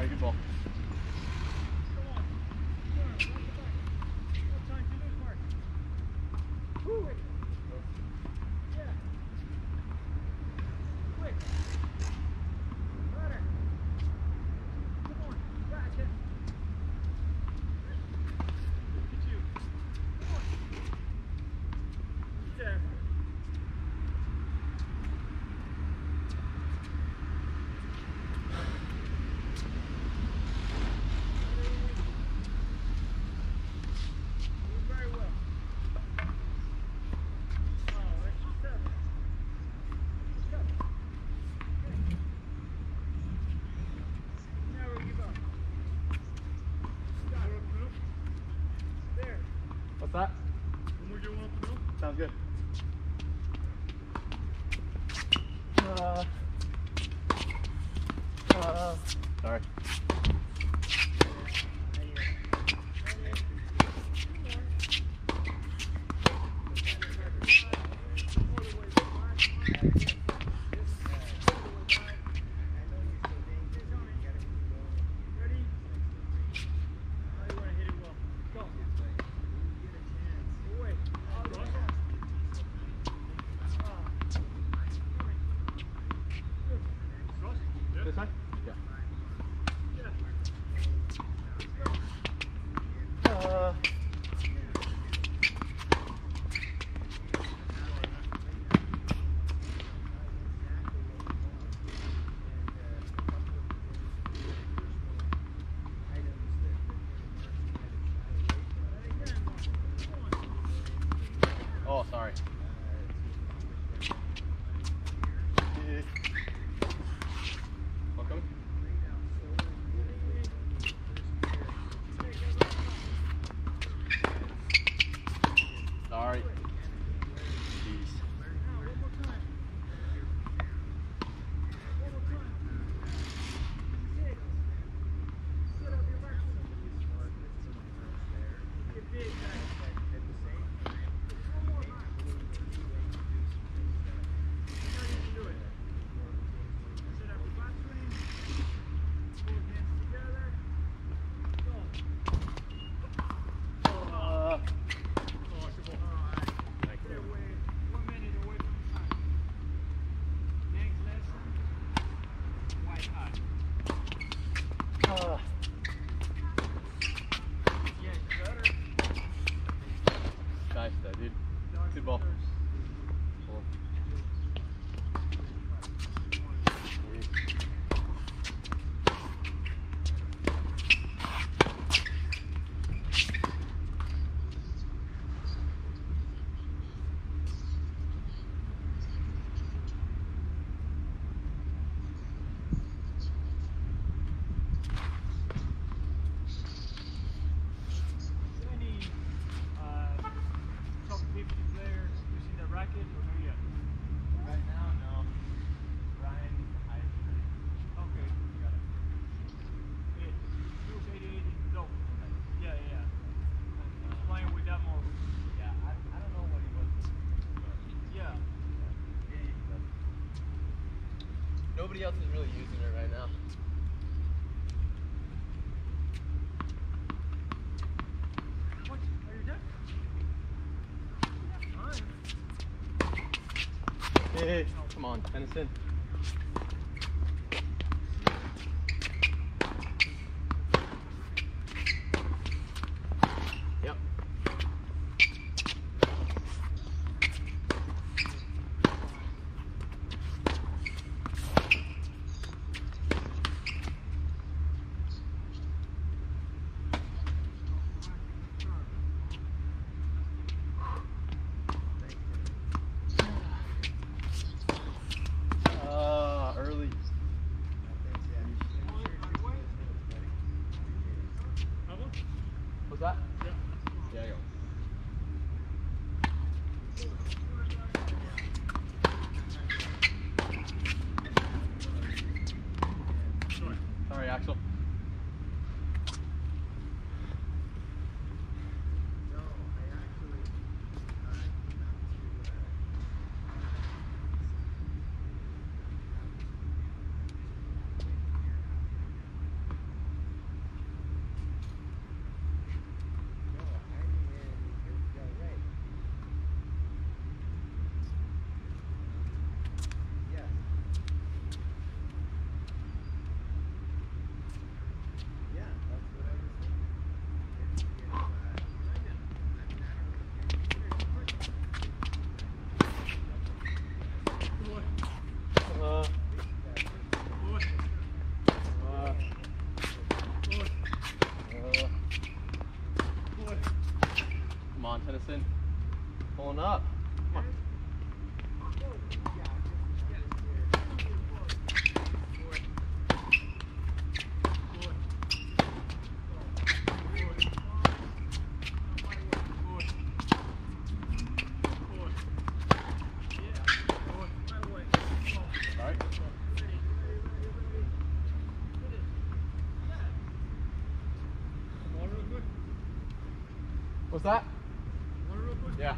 Harry Bock. What's that? One more good one up the hill. Sounds good. Uh, uh, Sorry. nobody else is really using it right now. Hey, come on, Tennyson. Listen. Pulling up. Come on. What's that? Yeah.